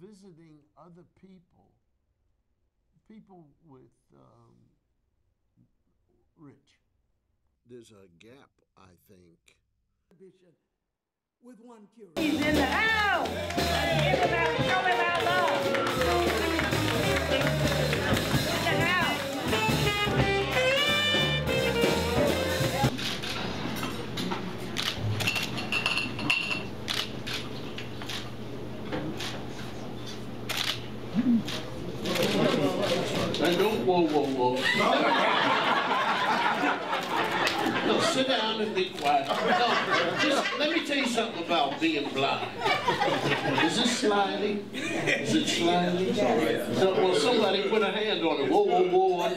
visiting other people, people with um, rich. There's a gap, I think. with one curious. He's in the house. Now, don't, whoa, whoa, whoa. No, sit down and be quiet. No, just, let me tell you something about being blind. Is this sliding? Is it sliding? No, well, somebody put a hand on it. Whoa, whoa, whoa,